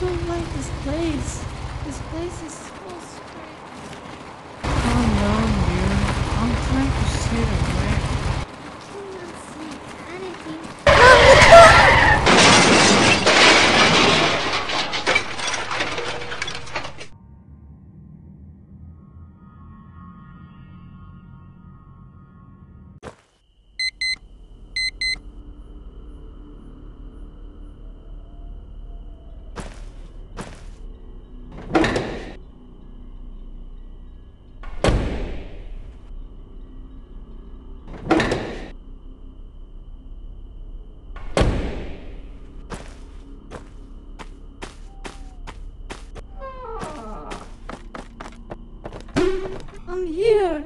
don't like this place. This place is here.